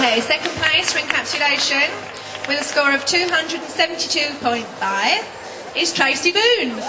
Okay, second place for encapsulation with a score of 272.5 is Tracy Boone.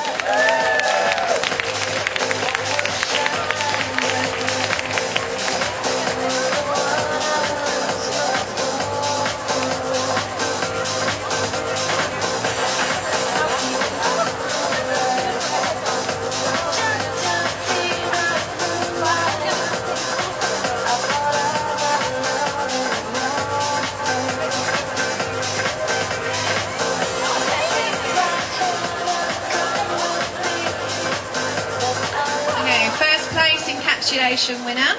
Encapsulation winner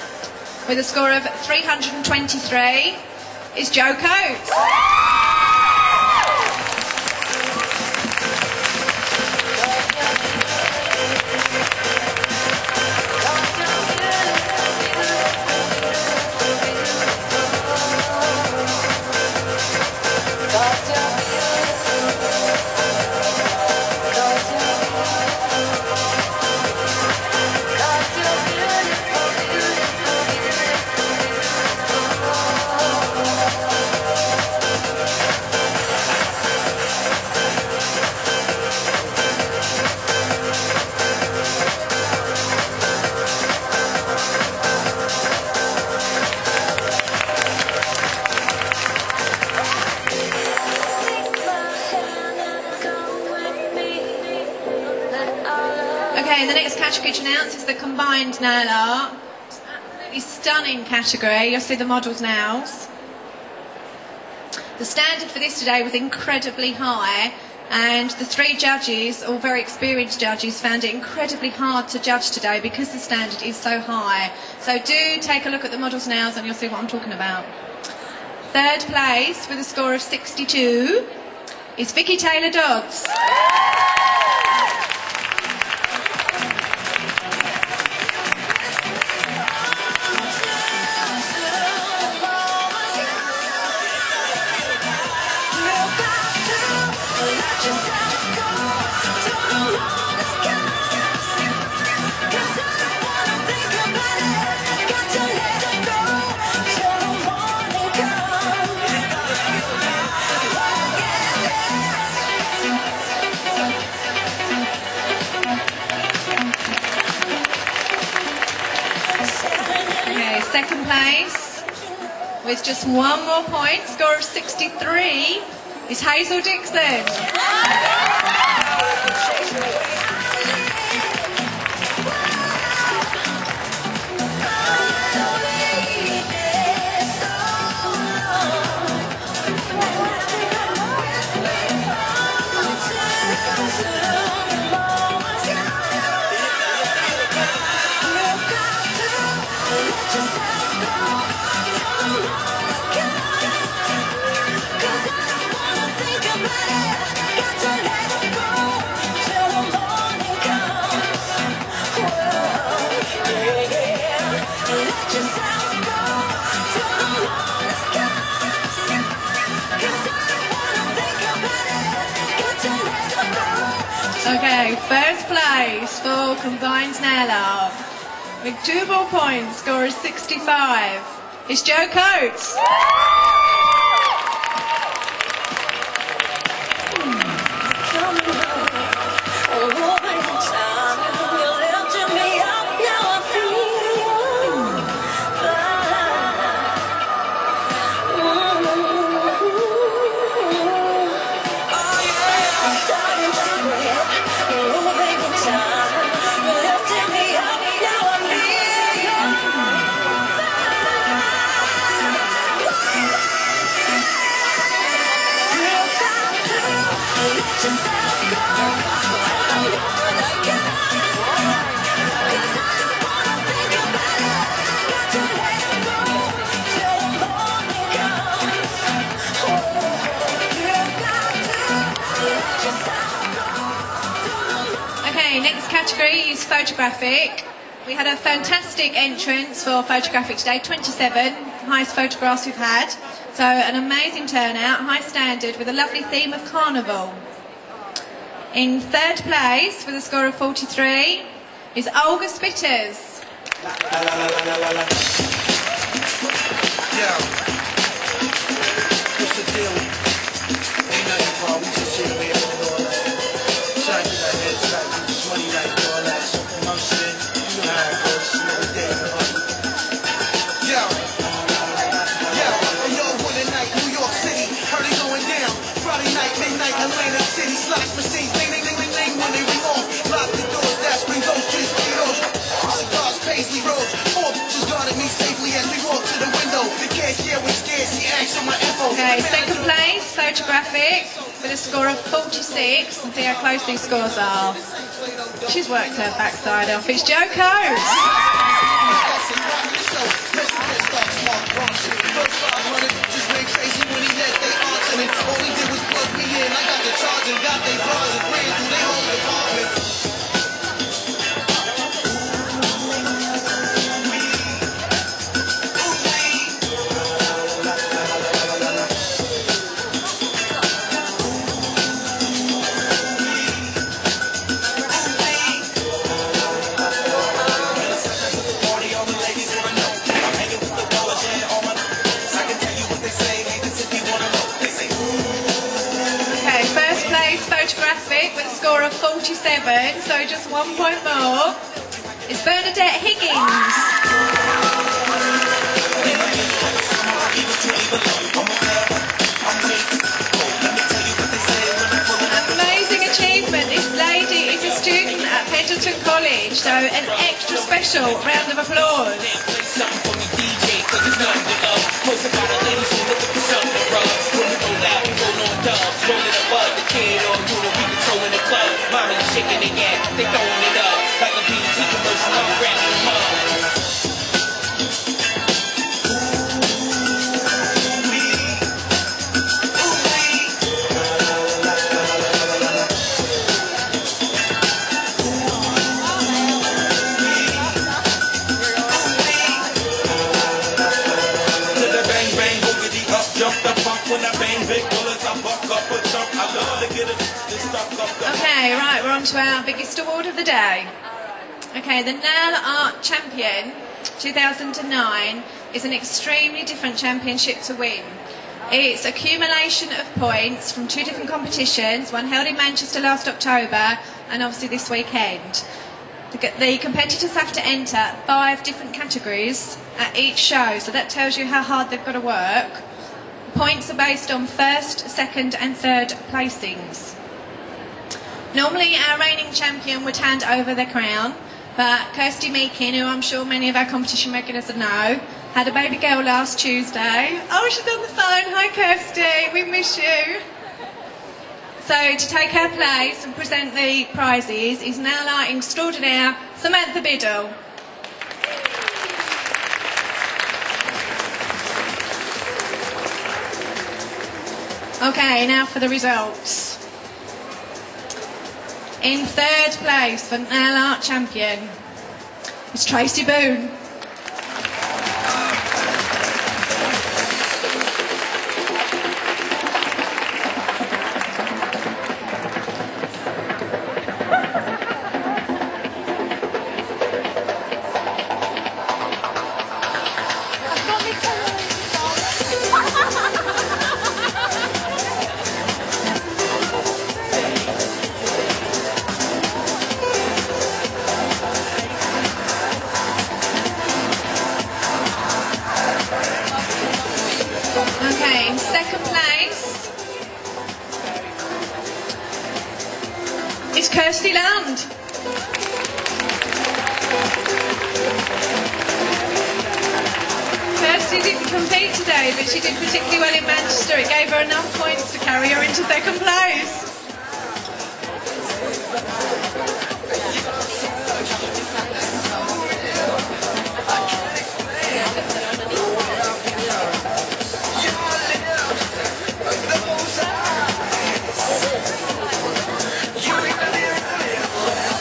with a score of 323 is Joe Coates. Category to announce is the combined nail art. Absolutely stunning category. You'll see the models' nails. The standard for this today was incredibly high, and the three judges, all very experienced judges, found it incredibly hard to judge today because the standard is so high. So do take a look at the models' nails and you'll see what I'm talking about. Third place with a score of 62 is Vicky Taylor Dodds. With just one more point, score of 63, is Hazel Dixon. Art with two more points, score is 65. It's Joe Coates. Next category is photographic. We had a fantastic entrance for photographic today, 27, highest photographs we've had. So an amazing turnout, high standard, with a lovely theme of carnival. In third place, with a score of 43, is Olga Spitters. Photographic, with a score of 46. And see how close these scores are. She's worked her backside off. It's Jo Coates. 47, so just one point more. It's Bernadette Higgins. Amazing achievement. This lady is a student at Pendleton College, so an extra special round of applause. Tiến Okay, right, we're on to our biggest award of the day. Okay, the Nail Art Champion 2009 is an extremely different championship to win. It's accumulation of points from two different competitions, one held in Manchester last October and obviously this weekend. The, the competitors have to enter five different categories at each show, so that tells you how hard they've got to work. Points are based on first, second, and third placings. Normally, our reigning champion would hand over the crown, but Kirsty Meakin, who I'm sure many of our competition regulars know, had a baby girl last Tuesday. Oh, she's on the phone. Hi, Kirsty. We miss you. So, to take her place and present the prizes is now lighting extraordinaire Samantha Biddle. Okay, now for the results. In third place for Nail Art Champion is Tracy Boone. Second place is Kirsty Land. Kirsty didn't compete today, but she did particularly well in Manchester. It gave her enough points to carry her into second place.